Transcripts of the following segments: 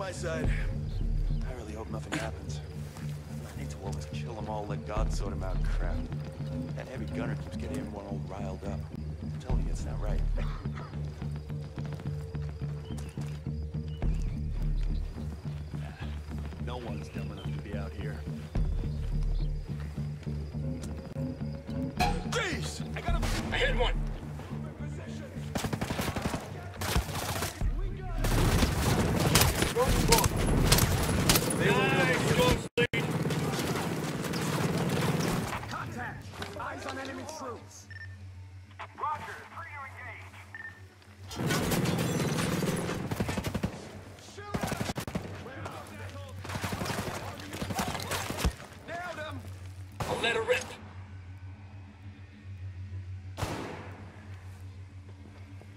my side. I really hope nothing happens. I need to always kill them all let God sort them out crap. That heavy gunner keeps getting everyone all riled up. I'm telling you, it's not right. no one's dumb enough to be out here. Jeez! I got him! I hit one. On enemy troops! Roger, three to engage. Nailed him! I'll let her rip.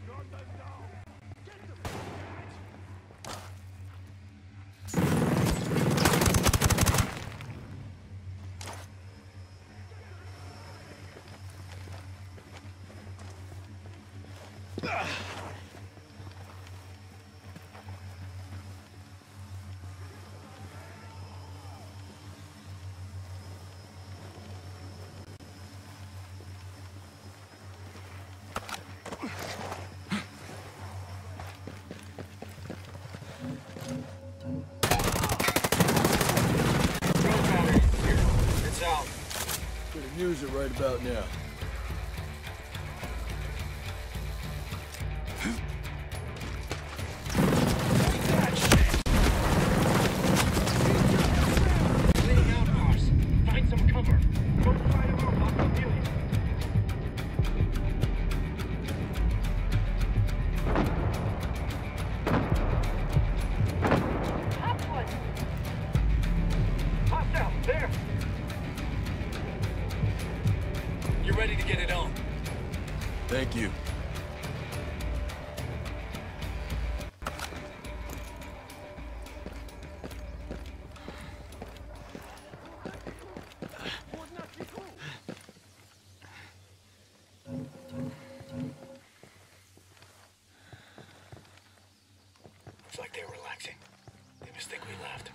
Drone battery here. It's out. Gonna use it right about now. There. You're ready to get it on. Thank you. Looks like they're relaxing. They must think we left.